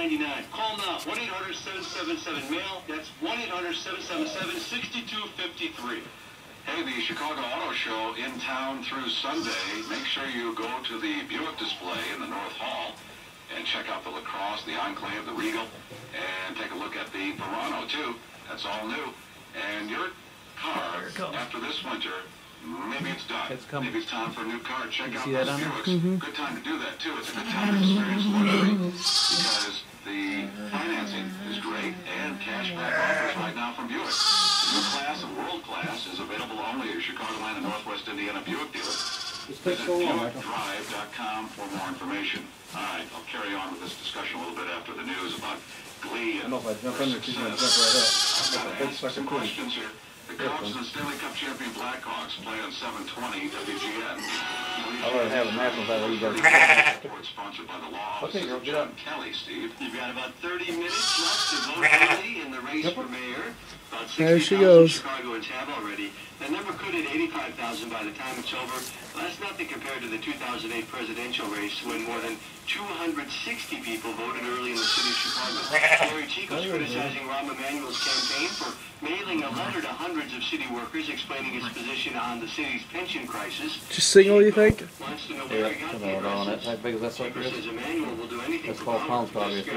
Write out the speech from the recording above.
99 Call now. 1-800-777-MAIL. That's 1-800-777-6253. Hey, the Chicago Auto Show in town through Sunday. Make sure you go to the Buick display in the North Hall and check out the LaCrosse, the Enclave, the Regal, and take a look at the Verano too. That's all new. And your car, Here it comes. after this winter, maybe it's done. It's coming. Maybe it's time for a new car. Check You out see those that on there? Buicks. Mm-hmm. Good time to do that too. It's a good time to experience only at Chicagoland and Northwest Indiana Buick dealer. Visit so. BuickDrive.com for more information. All right, I'll carry on with this discussion a little bit after the news about Glee I and know if I jump in there, she's gonna jump right up. I've got to ask some questions here. The Cubs and Stanley Cup champion Blackhawks play on 720 WGN. I'd rather have a national title, you guys. Report sponsored by the law. Okay, Office girl, get John up. Kelly, Steve. You've got about 30 minutes left to vote early in the race for mayor. About There she goes. Chicagoans 85,000 by the time it's over. That's nothing compared to the 2008 presidential race when more than 260 people voted early in the city of Chicago. Larry Chico's criticizing Rahm Emanuel's campaign for mailing a letter to hundreds of city workers explaining his position on the city's pension crisis. Just single, you think? Wants to know Yeah, where he got the on it. addresses. How big is that sucker Chico is? says Emanuel will do anything That's for twelve pounds Congress. probably.